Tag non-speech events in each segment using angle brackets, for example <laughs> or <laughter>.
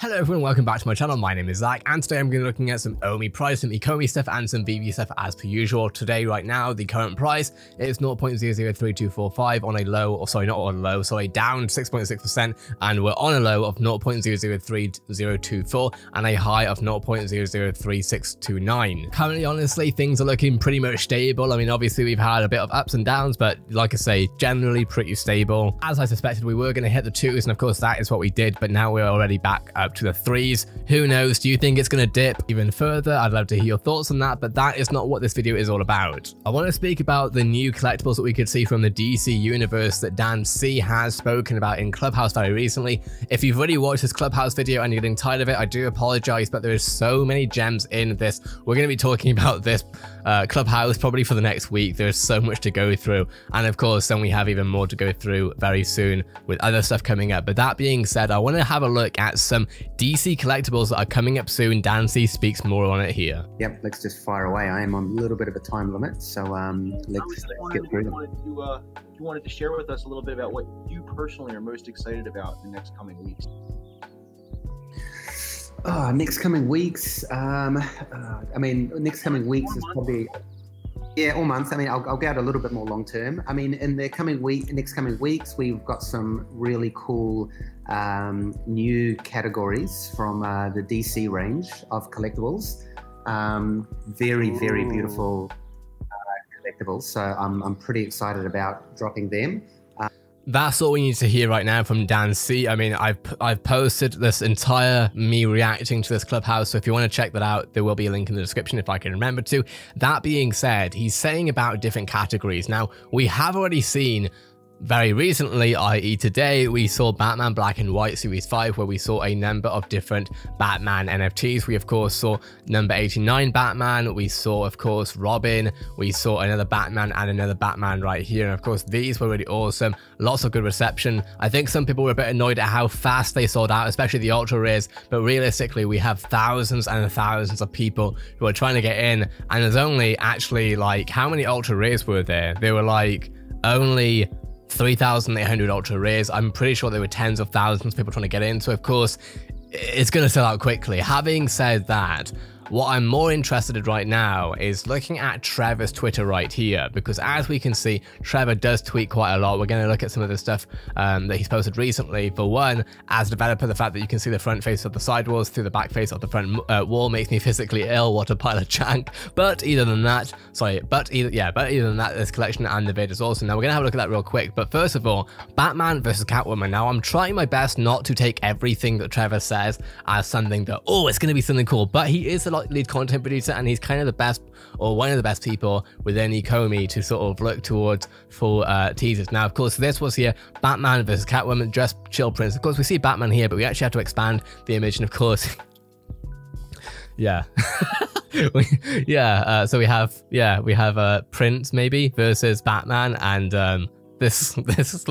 Hello everyone, welcome back to my channel. My name is Zak, and today I'm going to be looking at some Omi price, some Ecomi stuff, and some VeVe stuff as per usual. Today, right now, the current price is 0.003245 on a low, or sorry, not on a low, sorry, down 6.6%, and we're on a low of 0.003024 and a high of 0.003629. Currently, honestly, things are looking pretty much stable. I mean, obviously, we've had a bit of ups and downs, but like I say, generally pretty stable. As I suspected, we were going to hit the twos, and of course, that is what we did, but now we're already back up to the threes. Who knows? Do you think it's going to dip even further? I'd love to hear your thoughts on that, but that is not what this video is all about. I want to speak about the new collectibles that we could see from the DC universe that Dan C has spoken about in Clubhouse very recently. If you've already watched this Clubhouse video and you're getting tired of it, I do apologize, but there is so many gems in this. We're going to be talking about this uh, Clubhouse probably for the next week. There's so much to go through. And of course, then we have even more to go through very soon with other stuff coming up. But that being said, I want to have a look at some DC collectibles that are coming up soon. Dancy speaks more on it here. Yep, let's just fire away. I am on a little bit of a time limit, so um, let's, let's get through them. You, uh, you wanted to share with us a little bit about what you personally are most excited about in the next coming weeks. Oh, next coming weeks. Um, uh, I mean, next coming weeks is probably yeah, all months. I mean, I'll, I'll go out a little bit more long term. I mean, in the coming week, next coming weeks, we've got some really cool um, new categories from uh, the DC range of collectibles. Um, very, very beautiful uh, collectibles. So I'm, I'm pretty excited about dropping them that's all we need to hear right now from Dan C. I mean, I've I've posted this entire me reacting to this clubhouse, so if you want to check that out, there will be a link in the description if I can remember to. That being said, he's saying about different categories. Now, we have already seen very recently, i.e. today, we saw Batman Black and White Series 5 where we saw a number of different Batman NFTs. We of course saw number 89 Batman, we saw of course Robin, we saw another Batman and another Batman right here. And of course these were really awesome, lots of good reception. I think some people were a bit annoyed at how fast they sold out, especially the ultra rares, but realistically we have thousands and thousands of people who are trying to get in and there's only actually like, how many ultra rares were there? There were like only 3,800 ultra rares. I'm pretty sure there were tens of thousands of people trying to get in. So, of course, it's going to sell out quickly. Having said that, what I'm more interested in right now is looking at Trevor's Twitter right here, because as we can see, Trevor does tweet quite a lot. We're going to look at some of the stuff um, that he's posted recently. For one, as a developer, the fact that you can see the front face of the sidewalls through the back face of the front uh, wall makes me physically ill. What a pile of jank. But either than that, sorry, but either, yeah, but either than that, this collection and the vid is awesome. Now we're going to have a look at that real quick. But first of all, Batman versus Catwoman. Now I'm trying my best not to take everything that Trevor says as something that, oh, it's going to be something cool, but he is a lot lead content producer, and he's kind of the best or one of the best people within Ecomi to sort of look towards for uh, teasers. Now, of course, this was here Batman versus Catwoman, just chill prince. Of course, we see Batman here, but we actually have to expand the image, and of course, <laughs> yeah. <laughs> yeah, uh, so we have yeah we have uh, Prince maybe versus Batman and um, this <laughs> this is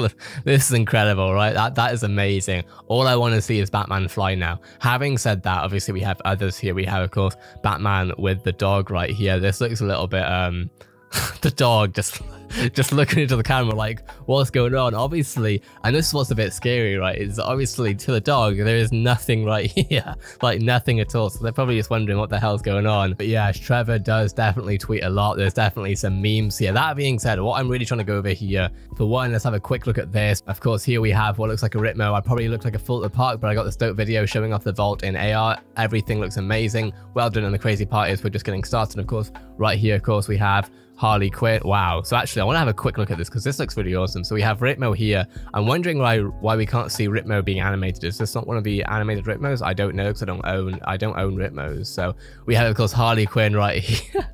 this is incredible, right? That that is amazing. All I want to see is Batman fly now. Having said that, obviously we have others here. We have of course Batman with the dog right here. This looks a little bit um <laughs> the dog just <laughs> just looking into the camera like, what's going on? Obviously, and this is what's a bit scary, right? Is obviously to the dog, there is nothing <laughs> right here, like nothing at all. So they're probably just wondering what the hell's going on. But yeah, Trevor does definitely tweet a lot. There's definitely some memes here. That being said, what I'm really trying to go over here, for one, let's have a quick look at this. Of course, here we have what looks like a Ritmo. I probably looked like a full of the park, but I got this dope video showing off the vault in AR. Everything looks amazing. Well done. And the crazy part is we're just getting started. Of course, right here, of course, we have Harley Quinn. Wow. So actually, I want to have a quick look at this because this looks really awesome. So we have Ritmo here. I'm wondering why why we can't see Ritmo being animated. Is this not one of the animated Ritmos? I don't know because I don't own I don't own Ritmos. So we have of course Harley Quinn right <laughs> here.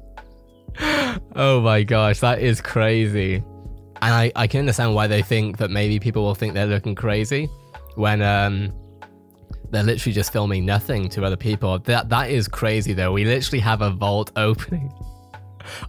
oh my gosh, that is crazy. And I, I can understand why they think that maybe people will think they're looking crazy when um they're literally just filming nothing to other people. That that is crazy though. We literally have a vault <laughs> opening.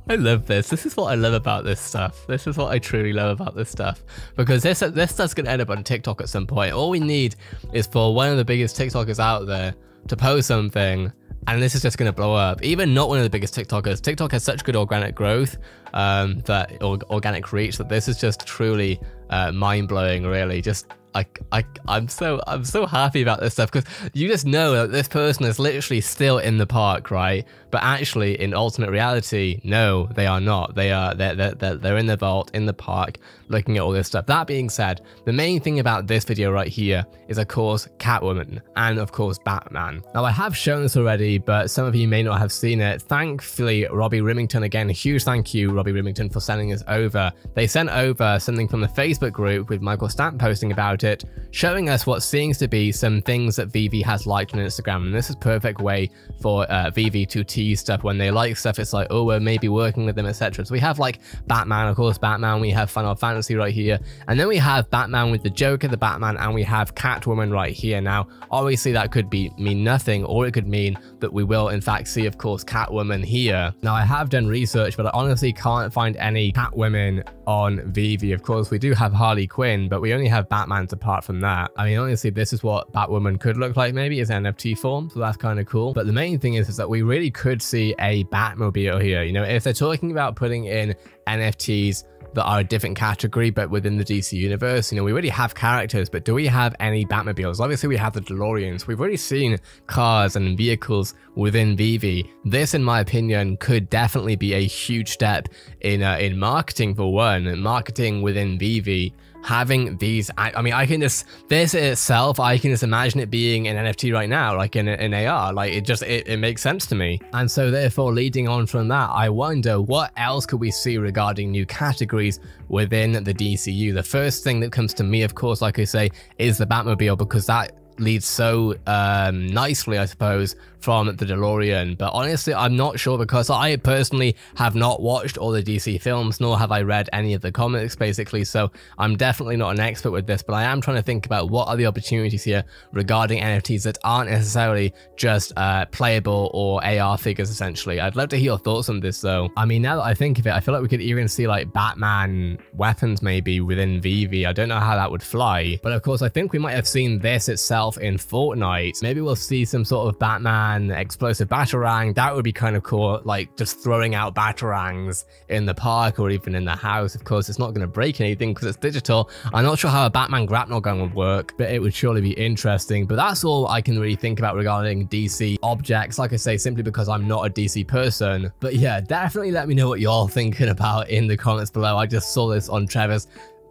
I love this. This is what I love about this stuff. This is what I truly love about this stuff. Because this this stuff's gonna end up on TikTok at some point. All we need is for one of the biggest TikTokers out there to post something and this is just to blow up. Even not one of the biggest TikTokers. TikTok has such good organic growth, um, that or, organic reach that this is just truly uh, mind blowing. Really, just I, I, I'm so, I'm so happy about this stuff because you just know that this person is literally still in the park, right? But actually, in alternate reality, no, they are not. They are, they're, they're, they're in the vault, in the park, looking at all this stuff. That being said, the main thing about this video right here is, of course, Catwoman and, of course, Batman. Now, I have shown this already, but some of you may not have seen it. Thankfully, Robbie Rimington, again, huge thank you, Robbie Rimington, for sending us over. They sent over something from the Facebook group with Michael Stamp posting about it, showing us what seems to be some things that VeVe has liked on Instagram. And this is perfect way for uh, VeVe to tease stuff. When they like stuff, it's like, oh, we're maybe working with them, etc. So we have like Batman, of course, Batman. We have Final Fantasy right here. And then we have Batman with the Joker, the Batman, and we have Catwoman right here. Now, obviously that could be mean nothing, or it could mean that we will in fact see, of course, Catwoman here. Now, I have done research, but I honestly can't find any Catwomen on VeVe. Of course, we do have Harley Quinn, but we only have Batman's apart from that. I mean, honestly, this is what Batwoman could look like maybe as NFT form, so that's kind of cool. But the main thing is, is that we really could see a Batmobile here. You know, if they're talking about putting in NFTs that are a different category, but within the DC universe. You know, we already have characters, but do we have any Batmobiles? Obviously, we have the DeLoreans. We've already seen cars and vehicles within VeVe. This, in my opinion, could definitely be a huge step in uh, in marketing for one, marketing within VeVe having these I, I, mean i can just this itself i can just imagine it being an nft right now like in, in ar like it just it, it makes sense to me and so therefore leading on from that i wonder what else could we see regarding new categories within the dcu the first thing that comes to me of course like i say is the batmobile because that leads so um, nicely, I suppose, from the DeLorean. But honestly, I'm not sure because I personally have not watched all the DC films, nor have I read any of the comics, basically. So I'm definitely not an expert with this, but I am trying to think about what are the opportunities here regarding NFTs that aren't necessarily just uh, playable or AR figures, essentially. I'd love to hear your thoughts on this, though. I mean, now that I think of it, I feel like we could even see like Batman weapons maybe within VeVe. I don't know how that would fly, but of course, I think we might have seen this itself itself in Fortnite. Maybe we'll see some sort of Batman explosive batarang. That would be kind of cool, like just throwing out batarangs in the park or even in the house. Of course, it's not going to break anything because it's digital. I'm not sure how a Batman grapnel gun would work, but it would surely be interesting. But that's all I can really think about regarding DC objects. Like I say, simply because I'm not a DC person. But yeah, definitely let me know what you're thinking about in the comments below. I just saw this on Trevor's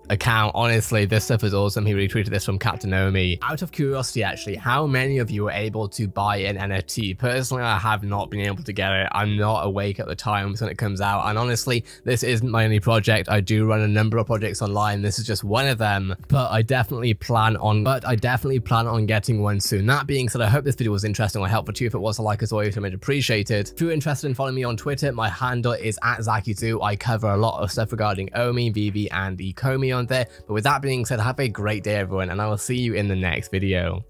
account. Honestly, this stuff is awesome. He retweeted this from Captain Omi. Out of curiosity, actually, how many of you were able to buy an NFT? Personally, I have not been able to get it. I'm not awake at the time when it comes out. And honestly, this isn't my only project. I do run a number of projects online. This is just one of them, but I definitely plan on, but I definitely plan on getting one soon. That being said, I hope this video was interesting or helpful to you. If it was, a like as always, I'm appreciated. If you're interested in following me on Twitter, my handle is at zakkyzu. I cover a lot of stuff regarding Omi, VeVe, and Ecomi on there. But with that being said, have a great day, everyone, and I will see you in the next video.